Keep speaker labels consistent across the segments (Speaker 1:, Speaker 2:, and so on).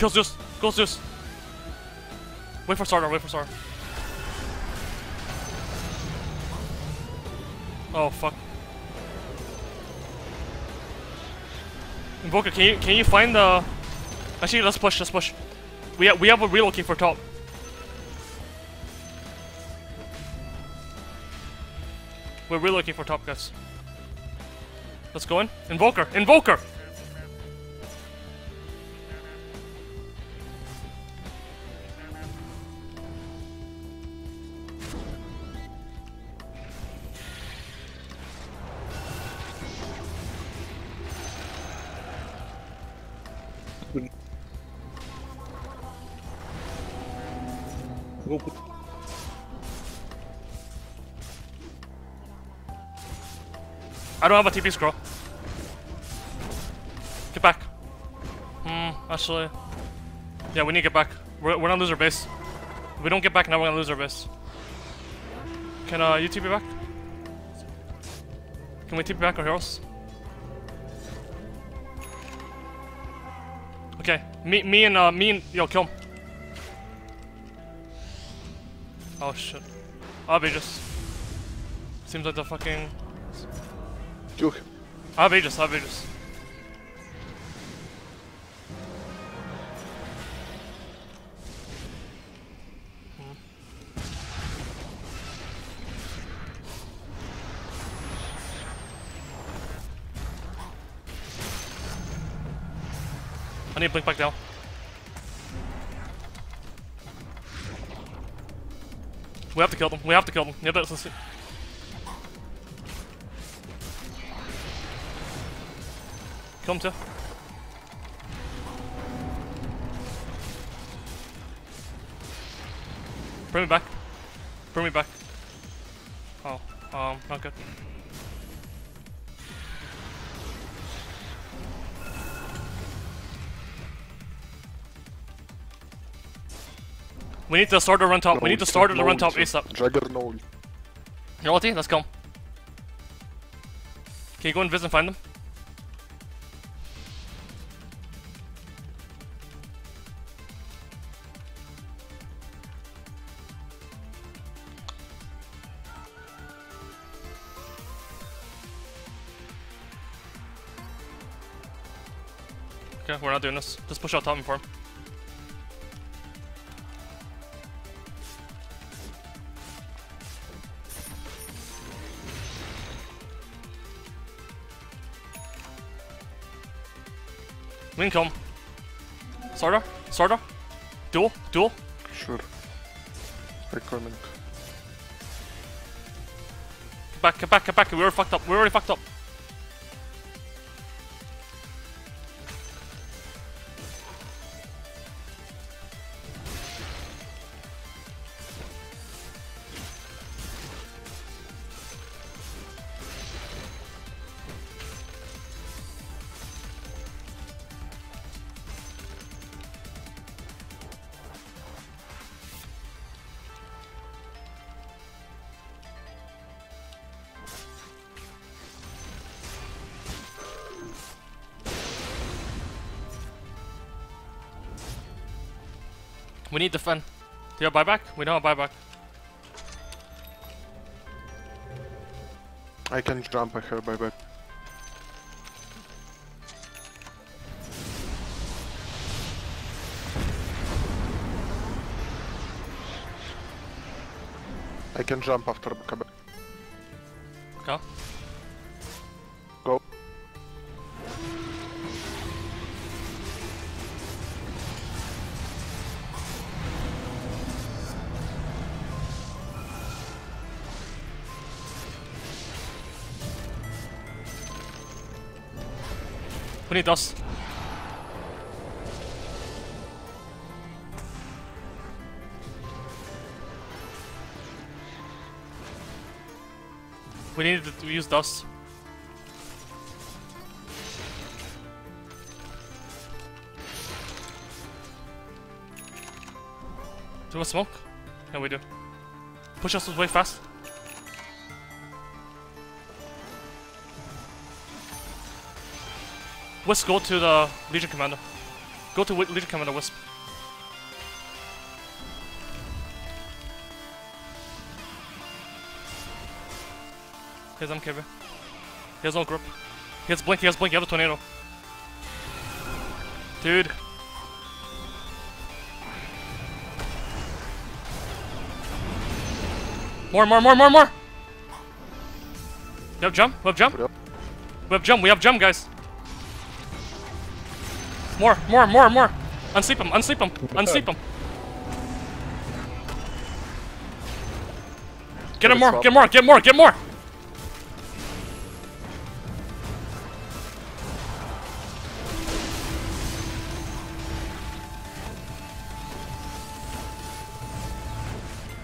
Speaker 1: Kill Zeus. Go Zeus. Wait for Sardar, wait for Sardar. Oh fuck. Invoker, can you can you find the Actually let's push, let's push. We have we have a relocate for top. We're relocating for top guys. Let's go in. Invoker! Invoker! I don't have a TP scroll. Get back. Hmm, actually. Yeah, we need to get back. We're, we're gonna lose our base. If we don't get back now, we're gonna lose our base. Can uh, you TP back? Can we TP back our heroes? Okay, me, me and uh, me and yo, kill him. Oh shit. I'll be just. Seems like the fucking. I have Aegis, I Aegis. I need to blink back down. We have to kill them. We have to kill them. Yeah, that's Kill him too. Bring me back. Bring me back. Oh, um, not good. We need to start the run top. We need to start the run top ASAP.
Speaker 2: No.
Speaker 1: Your ulti, let's go. Can you go and visit and find them? Okay, we're not doing this. Just push out top and farm. Wing come. Sardar? Sardar? Duel? Duel?
Speaker 2: Sure.
Speaker 1: Get back, get back, get back. We already fucked up. We already fucked up. We need defend. Do you have buyback? We don't have buyback.
Speaker 2: I can jump, I have buyback. I can jump after buyback.
Speaker 1: Okay. We need dust. We need to use dust. Do we smoke? Yeah, we do. Push us way fast. Let's go to the Legion Commander. Go to Legion Commander Wisp. He has MKB. He has no grip. He has blink, he has blink, he has a tornado. Dude. More, more, more, more, more! We have jump, we have jump. We have jump, we have jump, guys. More, more, more, more. Unsleep him, unsleep him, unsleep him. Get him more, get more, get more, get more!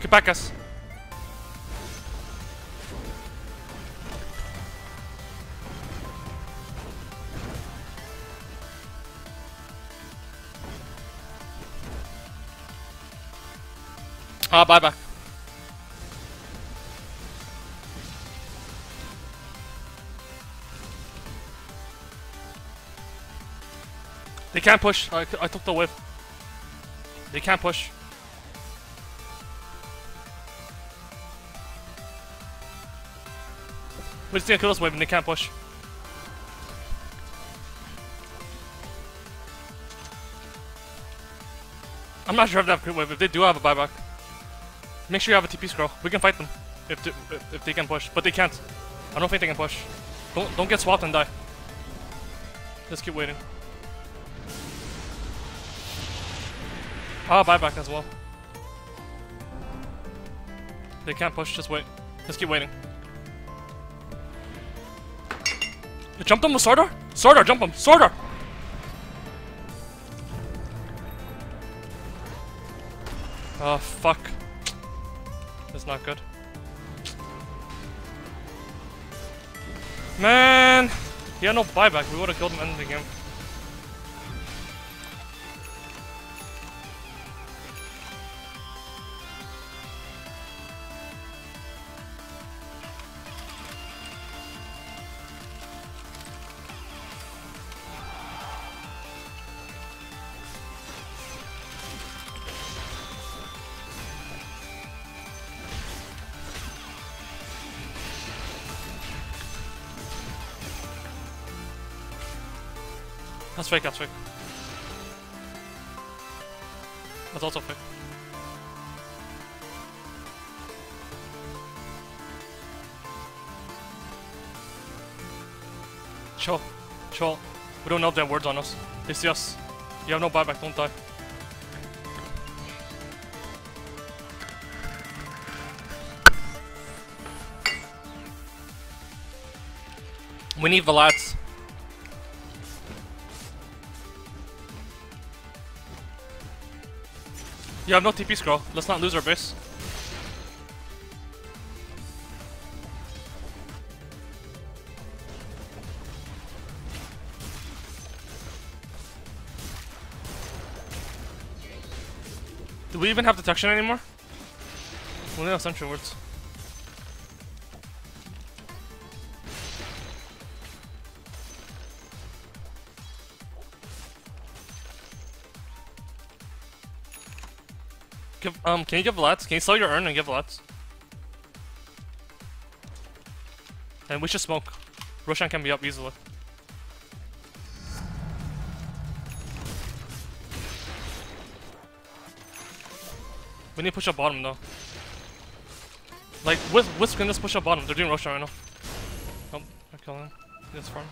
Speaker 1: Get back, us. Ah, bye bye. They can't push. I, I took the whip. They can't push. We're just gonna kill this wave and they can't push. I'm not sure if they have crit wave. If they do have a buyback, make sure you have a TP scroll. We can fight them if they, if they can push, but they can't. I don't think they can push. Don't don't get swapped and die. Just keep waiting. Ah, buyback as well. They can't push. Just wait. Just keep waiting. Jump them with Sordar? Sordar, jump them! Sordar! Oh, fuck. That's not good. Man! He had no buyback. We would have killed him ending the game. That's fake, that's fake. That's also fake. Chill. Chill. We don't know if they words on us. They see us. You have no buyback, don't die. We need Velats. You have no TP scroll. Let's not lose our base. Do we even have detection anymore? We only have sentry words. Give, um, can you give lots? Can you sell your urn and give lots? And we should smoke. Roshan can be up easily. We need to push up bottom though. Like, Wisp, Wisp can just push up bottom. They're doing Roshan right now. Nope, they're killing him. This farm.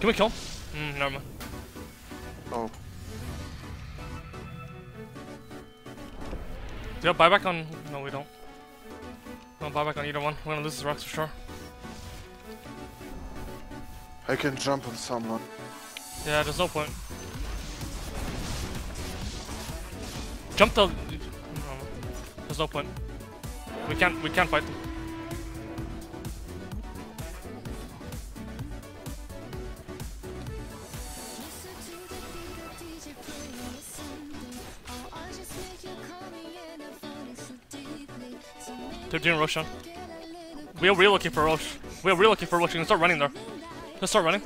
Speaker 1: Can we kill him? Mm, never mind.
Speaker 2: Oh,
Speaker 1: Do you have buyback on? No, we don't. No buyback on either one. We're gonna lose this rocks for sure.
Speaker 2: I can jump on someone.
Speaker 1: Yeah, there's no point. Jump the. No, there's no point. We can't. We can't fight them. They're doing Roshan. We'll relocate for Rosh. We'll relocate for Rosh. You can start running there. Let's start running.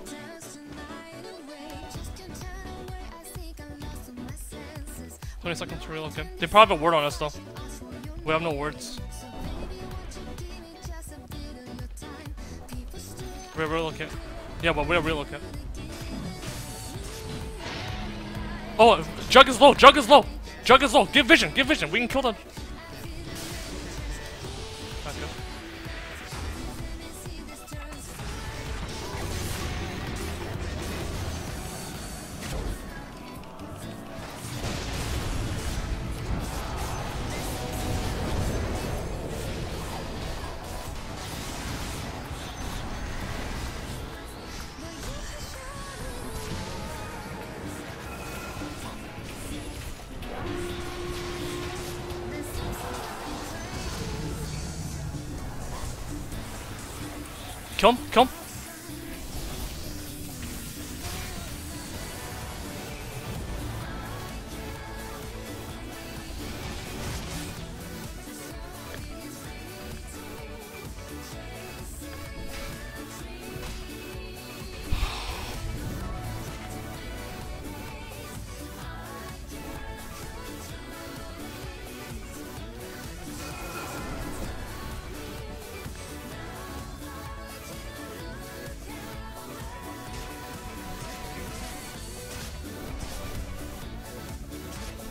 Speaker 1: Twenty seconds to relocate. They probably have a word on us though. We have no words. We're relocate. Yeah, but we're relocate. Oh, Jug is low. Jug is low. Jug is low. Give vision. Give vision. We can kill them. Kill him.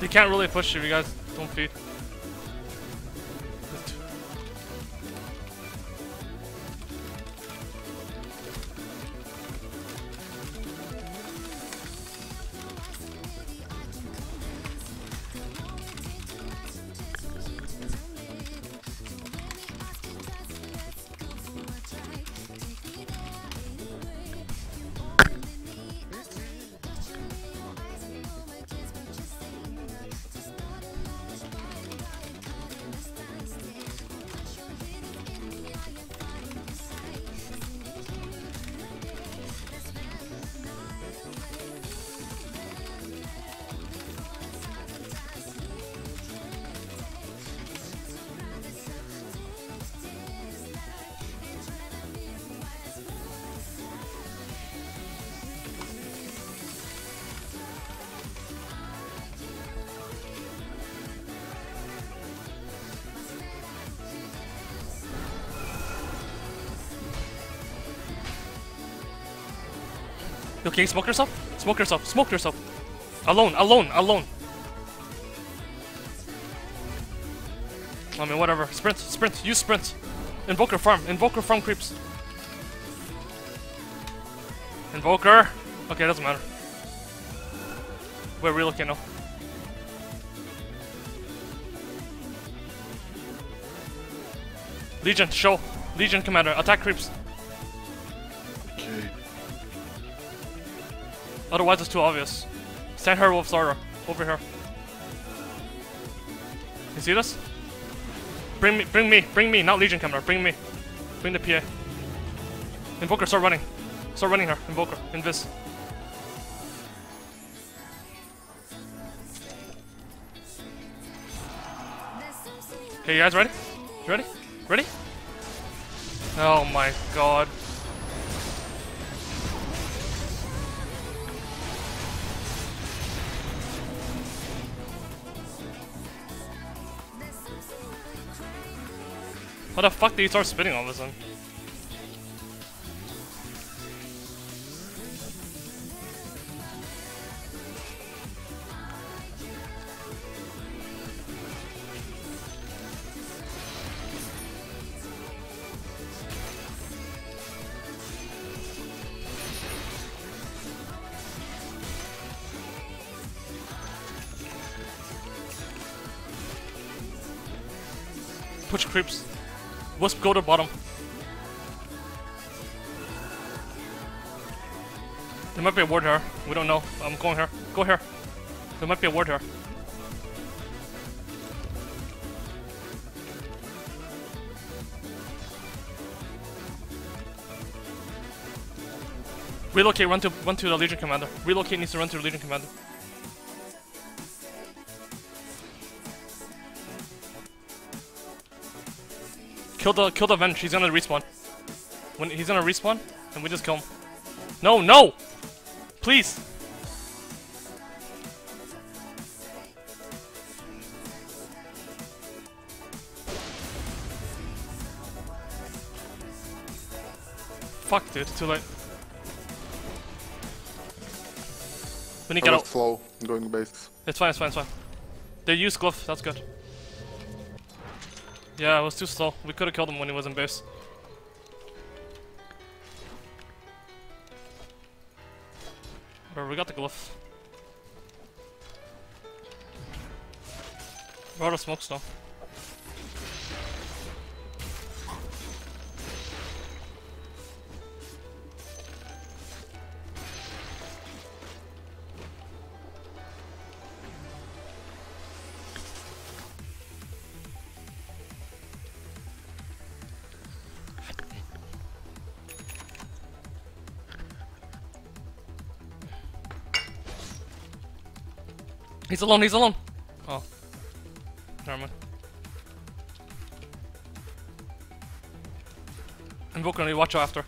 Speaker 1: You can't really push if you guys don't feed. You okay? Smoke yourself. Smoke yourself. Smoke yourself. Alone. Alone. Alone. I mean, whatever. Sprint. Sprint. Use sprint. Invoker farm. Invoker farm creeps. Invoker. Okay, doesn't matter. We're relocating now. Legion, show. Legion commander, attack creeps. Otherwise, it's too obvious. Send her with Zara. Over here. You see this? Bring me, bring me, bring me, not Legion Commander, bring me. Bring the PA. Invoker, start running. Start running her. Invoker, Invis. Okay, you guys ready? You ready? Ready? Oh my god. How the fuck did you start spinning all of a sudden? Creeps. Wisp, go to bottom. There might be a ward here. We don't know. I'm going here. Go here. There might be a ward here. Relocate, run to run to the Legion Commander. Relocate needs to run to the Legion Commander. Kill the kill the Venge. He's gonna respawn. When he's gonna respawn, and we just kill him. No, no! Please! Fuck, dude. Too late. We need to
Speaker 2: I
Speaker 1: get out.
Speaker 2: slow going base.
Speaker 1: It's fine, it's fine, it's fine. They use Glyph, that's good. Yeah, it was too slow. We could have killed him when he was in base. Whatever, we got the Glyph. We're out of smokes though. Alone, he's alone! Oh. Never mind. Invoker, you watch out after.